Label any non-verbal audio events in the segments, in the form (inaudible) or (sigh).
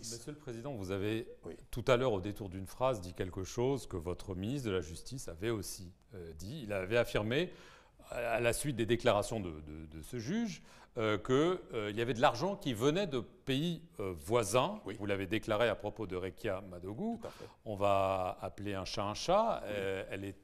Monsieur le Président, vous avez Oui. tout à l'heure, au détour d'une phrase, dit quelque chose que votre ministre de la Justice avait aussi euh, dit. Il avait affirmé, à la suite des déclarations de, de- de ce juge, euh, qu'il y avait de l'argent qui venait de pays euh, voisins. Oui. Vous l'avez déclaré à propos de Rekia Madougou. On va appeler un chat un chat. Euh, elle est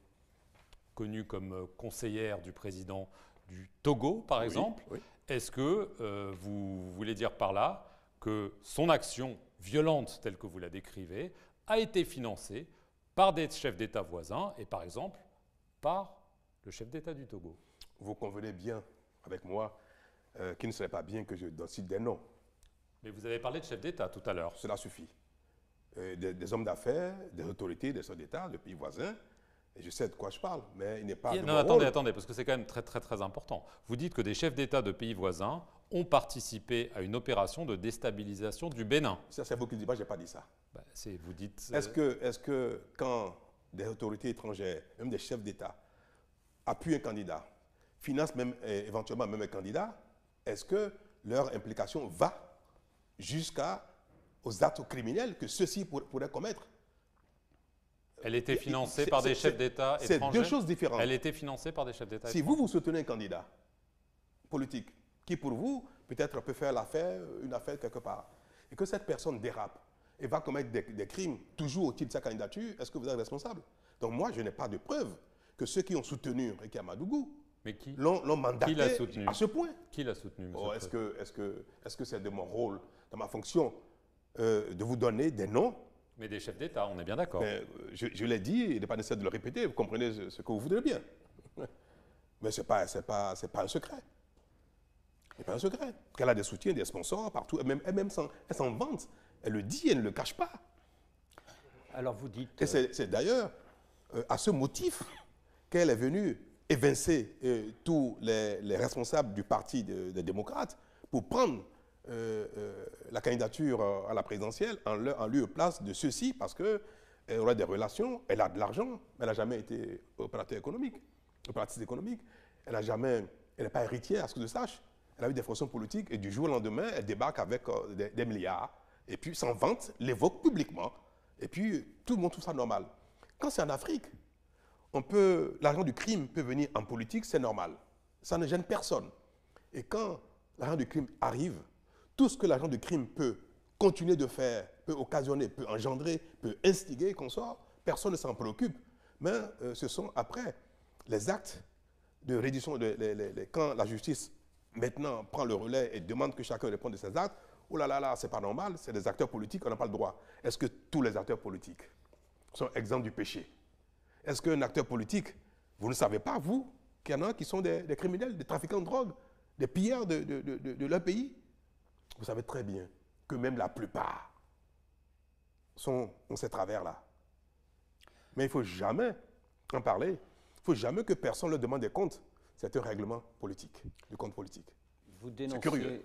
connue comme euh, conseillère du président du Togo, par exemple. Est-ce que euh, vous voulez dire par là que son action violente, telle que vous la décrivez, a été financée par des chefs d'État voisins et par exemple par le chef d'État du Togo Vous convenez bien avec moi euh, qu'il ne serait pas bien que je cite des noms. Mais vous avez parlé de chef d'État tout à l'heure. Cela suffit. Euh, des, des hommes d'affaires, des autorités, des chefs d'État, de pays voisins. Et je sais de quoi je parle, mais il n'est pas. Il de non, mon attendez, rôle. attendez, parce que c'est quand même très, très, très important. Vous dites que des chefs d'État de pays voisins ont participé à une opération de déstabilisation du Bénin. Ça, c'est vous qui le dites pas, je n'ai pas dit ça. Bah, c'est- vous dites. euh, Est-ce que, est que quand des autorités étrangères, même des chefs d'État, appuient un candidat, financent même euh, éventuellement même un candidat, est-ce que leur implication va jusqu'à aux actes criminels que ceux-ci pour- pourraient commettre? Elle était c'est- financée c'est- par des c'est- chefs d'État C'est étrangers. deux choses différentes. Elle était financée par des chefs d'État Si vous, vous soutenez un candidat politique qui, pour vous, peut-être peut faire l'affaire, une affaire quelque part, et que cette personne dérape et va commettre des, des crimes toujours au titre de sa candidature, est-ce que vous êtes responsable? Donc moi, je n'ai pas de preuve que ceux qui ont soutenu Rekia Madougou Mais qui, l'ont mandaté Qui l'a soutenu? à ce point. qui l'a soutenu, monsieur Oh, que est-ce que c'est de mon rôle, de ma fonction, euh, de vous donner des noms Mais des chefs d'État, on est bien d'accord. mais, euh, je, je l'ai dit, il n'est pas nécessaire de le répéter, vous comprenez ce, ce que vous voudrez bien. (laughs) Mais ce n'est pas, c'est pas, c'est pas un secret. Ce n'est pas un secret. Qu'elle a des soutiens, des sponsors partout, et même, et même sans, elle s'en vante. Elle le dit, elle ne le cache pas. Alors vous dites, Et c'est, c'est d'ailleurs euh, à ce motif qu'elle est venue évincer euh, tous les, les responsables du parti de- des démocrates pour prendre la candidature euh, à la présidentielle en, en lieu et place de ceux-ci parce qu'elle aurait des relations, elle a de l'argent, elle n'a jamais été économique, opératrice économique. Elle n'a jamais, elle n'est pas héritière, à ce que je sache. Elle a eu des fonctions politiques et du jour au lendemain, elle débarque avec euh, des, des milliards et puis s'en vante, l'évoque publiquement. Et puis tout le monde trouve ça normal. Quand c'est en Afrique, on peut, l'argent du crime peut venir en politique, c'est normal. Ça ne gêne personne. Et quand l'argent du crime arrive, tout ce que l'argent du crime peut continuer de faire, peut occasionner, peut engendrer, peut instiguer, qu'on soit, personne ne s'en préoccupe. Mais euh, ce sont après les actes de réduction, de, les- quand la justice maintenant prend le relais et demande que chacun réponde de ses actes, oh là là là, c'est pas normal, c'est des acteurs politiques, on n'a pas le droit. Est-ce que tous les acteurs politiques sont exempts du péché? Est-ce qu'un acteur politique, vous ne savez pas, vous, qu'il y en a qui sont des, criminels, des trafiquants de drogue, des pillards de- de- de leur pays? Vous savez très bien que même la plupart sont, ont ces travers-là. Mais il ne faut jamais en parler. Il ne faut jamais que personne leur demande des comptes. C'est un règlement politique, du compte politique. vous dénoncez, curieux.